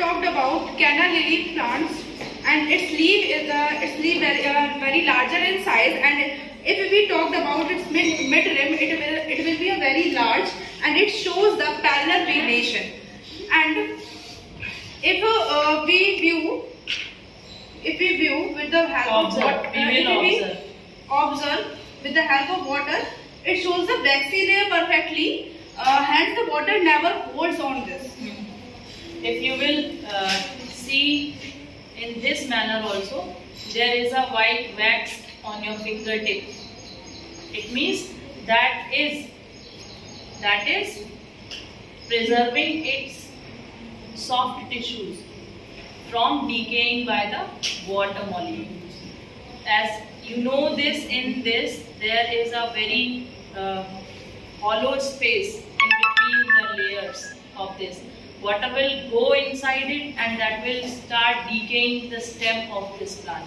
talked about canna lily plants and its leaf is uh, its leaf very, uh, very larger in size and if we talked about its mid, midrib it will it will be a very large and it shows the parallel venation and if uh, we view if we view with the help Observe. of water, We will if we observe. observe with the help of water, it shows the layer perfectly. Uh, hence, the water never holds on this. If you will uh, see in this manner also, there is a white wax on your fingertip. It means that is that is preserving its soft tissues from decaying by the water molecules. As you know this in this, there is a very uh, hollow space in between the layers of this. Water will go inside it and that will start decaying the stem of this plant.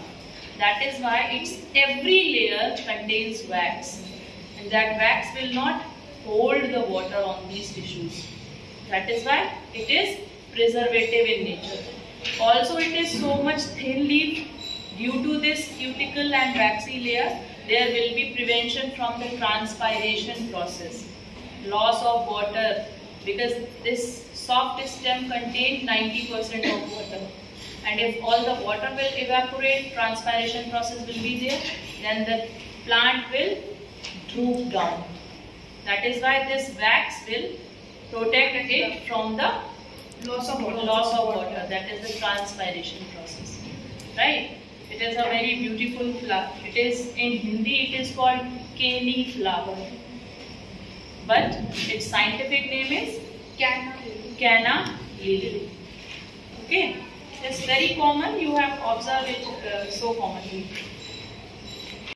That is why it's every layer contains wax and that wax will not hold the water on these tissues. That is why it is preservative in nature. Also it is so much thin leaf due to this cuticle and waxy layer there will be prevention from the transpiration process. Loss of water because this soft stem contains 90% of water and if all the water will evaporate transpiration process will be there then the plant will droop down. That is why this wax will protect it from the Loss of water. loss of water. That is the transpiration process. Right? It is a very beautiful flower. It is in Hindi it is called keli flower. But its scientific name is Canna lily. Okay? It's very common. You have observed it uh, so commonly.